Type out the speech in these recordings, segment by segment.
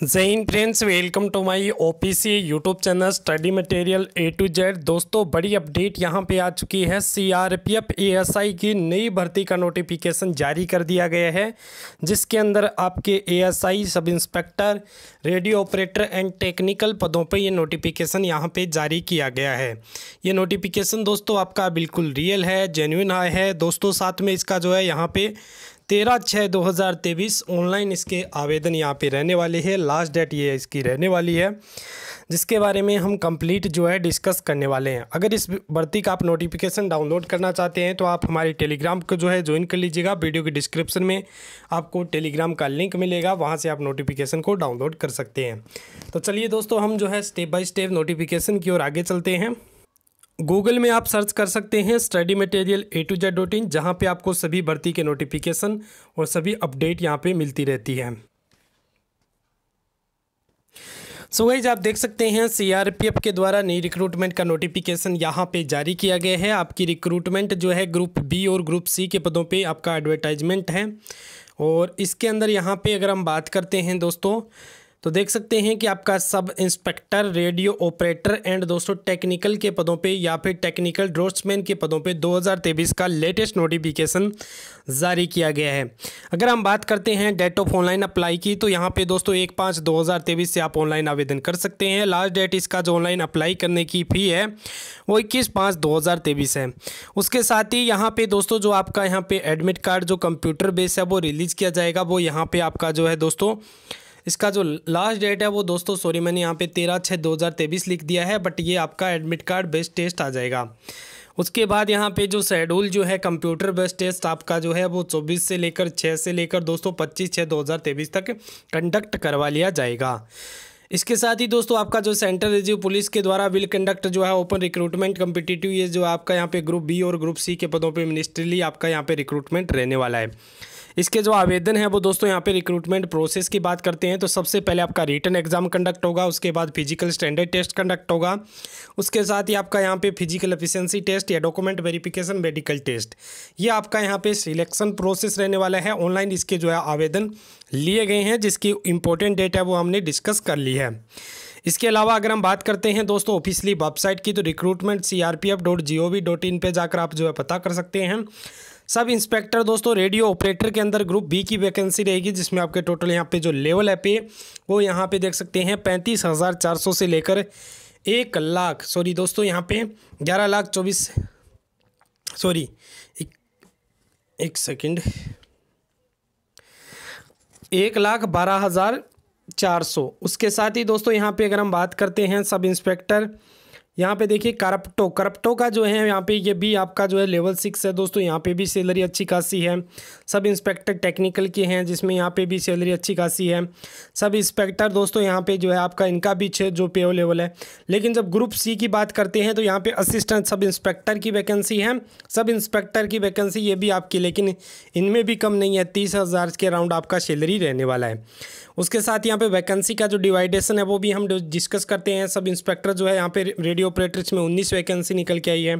जय Hind friends, welcome to my OPC YouTube channel study material A to Z दोस्तों, बड़ी update यहाँ पे आ चुकी है। सीआरपीएफ एएसआई की नई भर्ती का नोटिफिकेशन जारी कर दिया गया है, जिसके अंदर आपके ASI sub inspector, radio operator and technical पदों पर ये नोटिफिकेशन यहाँ पे जारी किया गया है। ये नोटिफिकेशन दोस्तों आपका बिल्कुल रियल है जेन्यून है। दोस्तों, साथ में इसका जो है यहाँ पे तेरह छः दो हज़ार तेईस ऑनलाइन इसके आवेदन यहाँ पे रहने वाले हैं। लास्ट डेट ये इसकी रहने वाली है, जिसके बारे में हम कंप्लीट जो है डिस्कस करने वाले हैं। अगर इस भर्ती का आप नोटिफिकेशन डाउनलोड करना चाहते हैं तो आप हमारी टेलीग्राम को जो है ज्वाइन कर लीजिएगा। वीडियो के डिस्क्रिप्शन में आपको टेलीग्राम का लिंक मिलेगा, वहाँ से आप नोटिफिकेशन को डाउनलोड कर सकते हैं। तो चलिए दोस्तों, हम जो है स्टेप बाय स्टेप नोटिफिकेशन की ओर आगे चलते हैं। गूगल में आप सर्च कर सकते हैं study material A to Z dot in जहाँ पर आपको सभी भर्ती के नोटिफिकेशन और सभी अपडेट यहाँ पे मिलती रहती है। सो so आप देख सकते हैं सीआरपीएफ के द्वारा नई रिक्रूटमेंट का नोटिफिकेशन यहाँ पे जारी किया गया है। आपकी रिक्रूटमेंट जो है ग्रुप बी और ग्रुप सी के पदों पे आपका एडवर्टाइजमेंट है। और इसके अंदर यहाँ पे अगर हम बात करते हैं दोस्तों तो देख सकते हैं कि आपका sub inspector, radio operator and दोस्तों टेक्निकल के पदों पे या फिर टेक्निकल ड्रोट्समैन के पदों पे 2023 का लेटेस्ट नोटिफिकेशन जारी किया गया है। अगर हम बात करते हैं डेट ऑफ़ ऑनलाइन अप्लाई की तो यहाँ पे दोस्तों एक पाँच दो से आप ऑनलाइन आवेदन कर सकते हैं। लास्ट डेट इसका जो ऑनलाइन अप्लाई करने की फ़ी है, वो इक्कीस पाँच दो है। उसके साथ ही यहाँ पर दोस्तों जो आपका यहाँ पर एडमिट कार्ड, जो कंप्यूटर बेस है, वो रिलीज़ किया जाएगा। वो यहाँ पर आपका जो है दोस्तों इसका जो लास्ट डेट है वो दोस्तों सॉरी मैंने यहाँ पे तेरह छः दो हज़ार तेईस लिख दिया है बट ये आपका एडमिट कार्ड बेस्ड टेस्ट आ जाएगा। उसके बाद यहाँ पे जो शेड्यूल जो है कंप्यूटर बेस्ड टेस्ट आपका जो है, वो चौबीस से लेकर छः से लेकर दोस्तों, पच्चीस छः दो हज़ार तेईस तक कंडक्ट करवा लिया जाएगा। इसके साथ ही दोस्तों, आपका जो सेंट्रल रिज़र्व पुलिस के द्वारा विल कंडक्ट जो है ओपन रिक्रूटमेंट कम्पिटिटिव ये जो आपका यहाँ पे ग्रुप बी और ग्रुप सी के पदों पे मिनिस्ट्रीली आपका यहाँ पे रिक्रूटमेंट रहने वाला है। इसके जो आवेदन है वो दोस्तों यहाँ पे रिक्रूटमेंट प्रोसेस की बात करते हैं तो सबसे पहले आपका रिटर्न एग्ज़ाम कंडक्ट होगा, उसके बाद फ़िज़िकल स्टैंडर्ड टेस्ट कंडक्ट होगा, उसके साथ ही आपका यहाँ पे फ़िज़िकल एफिशिएंसी टेस्ट या डॉक्यूमेंट वेरिफिकेशन मेडिकल टेस्ट ये आपका यहाँ पे सिलेक्शन प्रोसेस रहने वाला है ऑनलाइन इसके जो है आवेदन लिए गए हैं, जिसकी इंपॉर्टेंट डेट है वो हमने डिस्कस कर ली है। इसके अलावा अगर हम बात करते हैं दोस्तों ऑफिसली वेबसाइट की तो recruitment C R P F dot G O V dot in पर जाकर आप जो है पता कर सकते हैं। सब इंस्पेक्टर दोस्तों रेडियो ऑपरेटर के अंदर ग्रुप बी की वैकेंसी रहेगी जिसमें आपके टोटल यहाँ पे जो लेवल है पे वो यहाँ पे देख सकते हैं पैंतीस हज़ार चार सौ से लेकर एक लाख सॉरी दोस्तों यहाँ पे ग्यारह लाख चौबीस सॉरी एक, एक सेकंड एक लाख बारह हज़ार चार सौ। उसके साथ ही दोस्तों यहाँ पे अगर हम बात करते हैं सब इंस्पेक्टर यहाँ पे देखिए करप्टो करप्टो का जो है, यहाँ पे ये भी आपका जो है लेवल सिक्स है दोस्तों। यहाँ पे भी सैलरी अच्छी खासी है। सब इंस्पेक्टर टेक्निकल के हैं, जिसमें यहाँ पे भी सैलरी अच्छी खासी है। सब इंस्पेक्टर दोस्तों, यहाँ पे जो है आपका इनका भी छः जो पे लेवल है। लेकिन जब ग्रुप सी की बात करते हैं तो यहाँ पे असिस्टेंट सब इंस्पेक्टर की वैकेंसी है। सब इंस्पेक्टर की वैकेंसी ये भी आपकी, लेकिन इनमें भी कम नहीं है। तीस हज़ार के अराउंड आपका सैलरी रहने वाला है। उसके साथ यहाँ पे वैकेंसी का जो डिवाइडेशन है, वो भी हम डिस्कस करते हैं। सब इंस्पेक्टर जो है, यहाँ पे रेडियो ऑपरेटर्स में उन्नीस वैकेंसी निकल के आई है।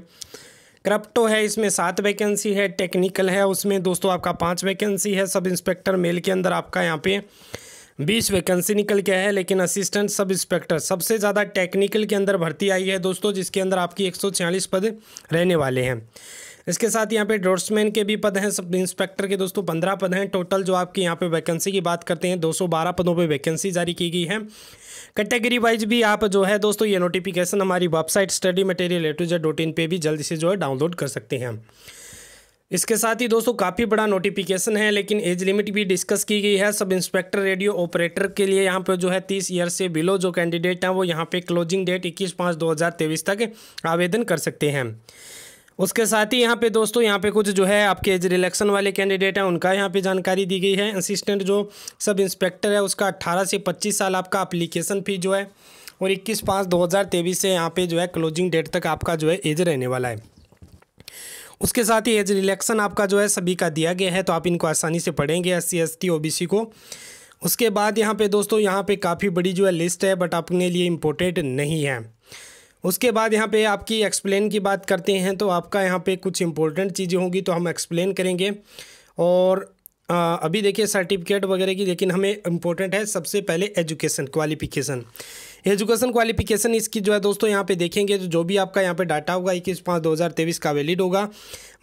क्रप्टो है, इसमें सात वैकेंसी है टेक्निकल है, उसमें दोस्तों आपका पाँच वैकेंसी है, सब इंस्पेक्टर मेल के अंदर आपका यहाँ पे बीस वैकेंसी निकल के है, लेकिन असिस्टेंट सब इंस्पेक्टर सबसे ज़्यादा टेक्निकल के अंदर भर्ती आई है दोस्तों, जिसके अंदर आपकी एक सौ छियालीस पद रहने वाले हैं। इसके साथ यहाँ पे ड्रोट्समैन के भी पद हैं, सब इंस्पेक्टर के दोस्तों पंद्रह पद हैं। टोटल जो आपकी यहाँ पे वैकेंसी की बात करते हैं, दो सौ बारह पदों पे वैकेंसी जारी की गई है। कैटेगरी वाइज भी आप जो है दोस्तों, ये नोटिफिकेशन हमारी website study material A to Z dot in पर भी जल्दी से जो है डाउनलोड कर सकते हैं। इसके साथ ही दोस्तों, काफ़ी बड़ा नोटिफिकेशन है, लेकिन एज लिमिट भी डिस्कस की गई है। सब इंस्पेक्टर रेडियो ऑपरेटर के लिए यहाँ पर जो है तीस ईयर से बिलो जो कैंडिडेट हैं, वो यहाँ पे क्लोजिंग डेट इक्कीस पाँच दो हज़ार तेईस तक आवेदन कर सकते हैं। उसके साथ ही यहाँ पे दोस्तों, यहाँ पे कुछ जो है आपके रिलेक्शन वाले कैंडिडेट हैं, उनका यहाँ पे जानकारी दी गई है। असिस्टेंट जो सब इंस्पेक्टर है, उसका अट्ठारह से पच्चीस साल आपका अप्लीकेशन फ़ी जो है और इक्कीस पाँच दो हज़ार तेईस से यहाँ पे जो है क्लोजिंग डेट तक आपका जो है एज रहने वाला है। उसके साथ ही एज रिलेक्शन आपका जो है सभी का दिया गया है तो आप इनको आसानी से पढ़ेंगे, S C, S T O B C को। उसके बाद यहाँ पे दोस्तों, यहाँ पे काफ़ी बड़ी जो है लिस्ट है बट अपने लिए इम्पोर्टेंट नहीं है। उसके बाद यहाँ पे आपकी एक्सप्लेन की बात करते हैं तो आपका यहाँ पे कुछ इंपॉर्टेंट चीज़ें होंगी तो हम एक्सप्लेन करेंगे। और अभी देखिए सर्टिफिकेट वगैरह की, लेकिन हमें इम्पोर्टेंट है सबसे पहले एजुकेशन क्वालिफिकेशन एजुकेशन क्वालिफिकेशन इसकी जो है दोस्तों यहाँ पे देखेंगे तो जो भी आपका यहाँ पे डाटा होगा, इक्कीस पाँच दो हज़ार तेईस का वैलिड होगा।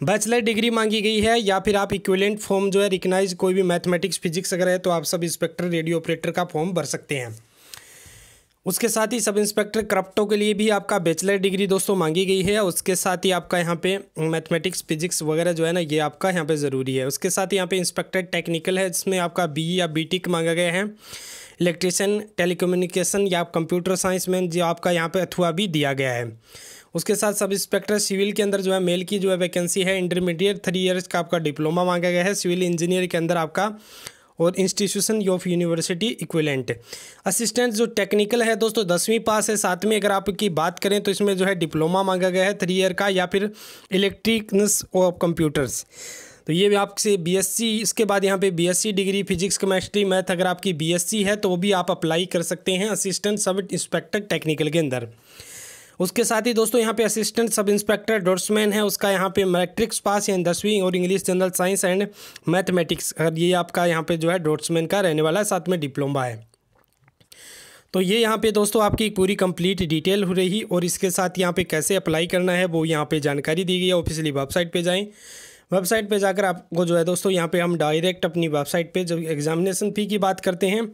बैचलर डिग्री मांगी गई है, या फिर आप इक्विलेंट फॉर्म जो है रिकनाइज कोई भी मैथमेटिक्स फिजिक्स अगर है तो आप सब इंस्पेक्टर रेडियो ऑपरेटर का फॉर्म भर सकते हैं। उसके साथ ही सब इंस्पेक्टर करप्टो के लिए भी आपका बैचलर डिग्री दोस्तों मांगी गई है। उसके साथ ही आपका यहाँ पे मैथमेटिक्स, फिजिक्स वगैरह जो है ना, ये आपका यहाँ पे ज़रूरी है। उसके साथ ही यहाँ पे इंस्पेक्टर टेक्निकल है, जिसमें आपका बी या बी मांगा गया है। इलेक्ट्रिशियन, टेलीकम्युनिकेशन या कंप्यूटर साइंस में जो आपका यहाँ पे अथुआ भी दिया गया है। उसके साथ सब इंस्पेक्टर सिविल के अंदर जो है, मेल की जो है वैकेंसी है, इंटरमीडिएट थ्री इयर्स का आपका डिप्लोमा मांगा गया है। सिविल इंजीनियर के अंदर आपका और institution of university equivalent assistant जो टेक्निकल है दोस्तों, दसवीं पास है, सातवीं अगर आपकी बात करें तो इसमें जो है डिप्लोमा मांगा गया है थ्री ईयर का, या फिर इलेक्ट्रिकस ऑफ़ कंप्यूटर्स तो ये भी आपसे बीएससी इसके बाद यहाँ पे BSc degree physics chemistry math अगर आपकी बीएससी है तो वो भी आप अप्लाई कर सकते हैं असिस्टेंट सब इंस्पेक्टर टेक्निकल के अंदर. उसके साथ ही दोस्तों, यहाँ पे असिस्टेंट सब इंस्पेक्टर डोर्समैन है। उसका यहाँ पे मैट्रिक्स पास यानी दसवीं और English general science and mathematics ये आपका यहाँ पे जो है डोर्समैन का रहने वाला है, साथ में डिप्लोमा है। तो ये यहाँ पे दोस्तों, आपकी पूरी कंप्लीट डिटेल हो रही और इसके साथ यहाँ पे कैसे अप्लाई करना है, वो यहाँ पे जानकारी दी गई है। ऑफिशियली वेबसाइट पे जाएँ। वेबसाइट पे जाकर आपको जो है दोस्तों, यहाँ पे हम डायरेक्ट अपनी वेबसाइट पे जब एग्जामिनेशन फ़ी की बात करते हैं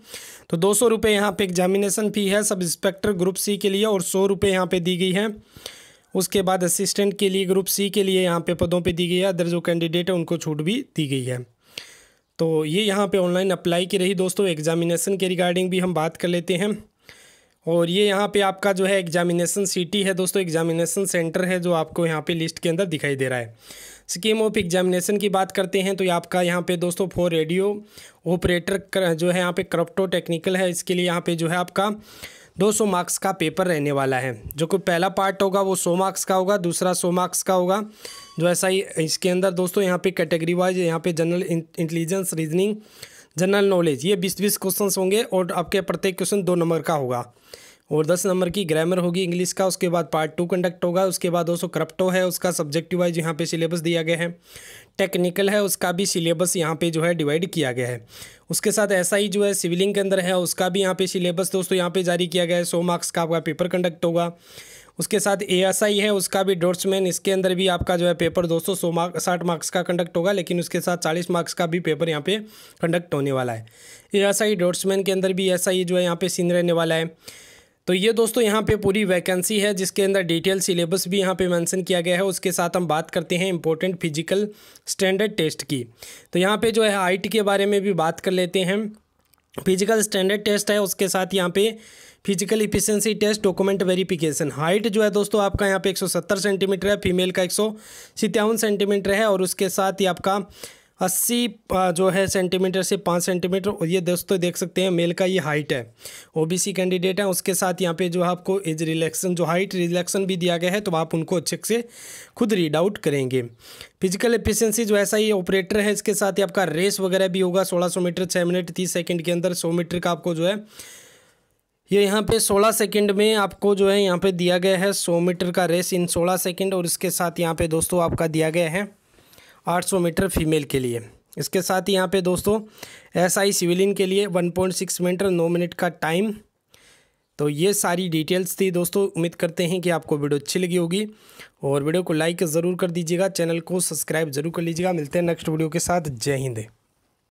तो दो सौ रुपये यहाँ पर एग्जामिनेशन फ़ी है सब इंस्पेक्टर ग्रुप सी के लिए और सौ रुपये यहाँ पर दी गई है। उसके बाद असिस्टेंट के लिए ग्रुप सी के लिए यहाँ पे पदों पे दी गई है अदर जो कैंडिडेट है उनको छूट भी दी गई है। तो ये यहाँ पे ऑनलाइन अप्लाई की रही दोस्तों एग्जामिनेशन के रिगार्डिंग भी हम बात कर लेते हैं। और ये यहाँ पे आपका जो है एग्जामिनेशन सिटी है दोस्तों एग्जामिनेशन सेंटर है जो आपको यहाँ पे लिस्ट के अंदर दिखाई दे रहा है। स्कीम ऑफ़ एग्जामिनेशन की बात करते हैं तो आपका यहाँ पे दोस्तों फोर रेडियो ऑपरेटर जो है यहाँ पे क्रप्टो टेक्निकल है, इसके लिए यहाँ पे जो है आपका 200 मार्क्स का पेपर रहने वाला है। जो कोई पहला पार्ट होगा, वो 100 मार्क्स का होगा, दूसरा 100 मार्क्स का होगा। जो ऐसा ही इसके अंदर दोस्तों यहाँ पे कैटेगरी वाइज यहाँ पे general intelligence reasoning general knowledge ये बीस बीस क्वेश्चन होंगे और आपके प्रत्येक क्वेश्चन दो नंबर का होगा। और दस नंबर की ग्रामर होगी इंग्लिश का, उसके बाद पार्ट टू कंडक्ट होगा, उसके बाद दोस्तों क्रप्टो है, उसका सब्जेक्टिव वाइज यहाँ पे सिलेबस दिया गया है। टेक्निकल है, उसका भी सिलेबस यहाँ पे जो है डिवाइड किया गया है। उसके साथ ऐसा ही जो है सिविलिंग के अंदर है, उसका भी यहाँ पे सिलेबस दोस्तों यहाँ पे जारी किया गया है, सौ मार्क्स का आपका पेपर कंडक्ट होगा। उसके साथ ए एस आई है, उसका भी डोट्समैन इसके अंदर भी आपका जो है पेपर दोस्तों सौ मार्क साठ मार्क्स का कंडक्ट होगा, लेकिन उसके साथ चालीस मार्क्स का भी पेपर यहाँ पे कंडक्ट होने वाला है। ए एस आई डोट्समैन के अंदर भी ऐसा ही जो है यहाँ पे सीन रहने वाला है। तो ये दोस्तों यहाँ पे पूरी वैकेंसी है, जिसके अंदर डिटेल सिलेबस भी यहाँ पे मेंशन किया गया है। उसके साथ हम बात करते हैं इंपॉर्टेंट फ़िज़िकल स्टैंडर्ड टेस्ट की। तो यहाँ पे जो है हाइट के बारे में भी बात कर लेते हैं। फ़िज़िकल स्टैंडर्ड टेस्ट है, उसके साथ यहाँ पे physical efficiency test document verification height जो है दोस्तों आपका यहाँ पे 170 सेंटीमीटर है फीमेल का एक सेंटीमीटर है और उसके साथ ही आपका अस्सी जो है सेंटीमीटर से पाँच सेंटीमीटर और ये दोस्तों देख सकते हैं मेल का ये हाइट है। ओबीसी कैंडिडेट है, उसके साथ यहाँ पे जो है आपको एज रिलेक्शन जो हाइट रिलेक्शन भी दिया गया है तो आप उनको अच्छे से खुद रीड आउट करेंगे। फ़िज़िकल एफिशिएंसी जो ऐसा ही ऑपरेटर है, इसके साथ ही आपका रेस वगैरह भी होगा, सोलह मीटर छः मिनट, तीस सेकेंड के अंदर सौ मीटर का आपको जो है, ये यहाँ पे 16 सेकंड में आपको जो है यहाँ पे दिया गया है 100 मीटर का रेस इन 16 सेकंड और इसके साथ यहाँ पे दोस्तों आपका दिया गया है 800 मीटर फीमेल के लिए। इसके साथ ही यहाँ पे दोस्तों एस आई सिविलियन के लिए 1.6 मीटर नौ मिनट का टाइम। तो ये सारी डिटेल्स थी दोस्तों, उम्मीद करते हैं कि आपको वीडियो अच्छी लगी होगी। और वीडियो को लाइक ज़रूर कर दीजिएगा, चैनल को सब्सक्राइब ज़रूर कर लीजिएगा। मिलते हैं नेक्स्ट वीडियो के साथ। जय हिंद।